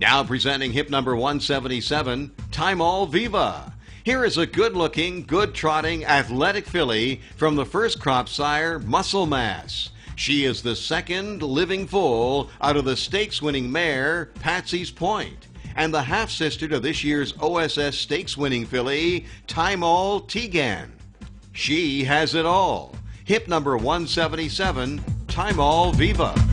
Now presenting hip number 177, Tymal Viva. Here is a good looking, good trotting, athletic filly from the first crop sire, Muscle Mass. She is the second living foal out of the stakes winning mare, Patsy's Point, and the half sister to this year's OSS stakes winning filly, Tymal Tegan. She has it all. Hip number 177, Tymal Viva.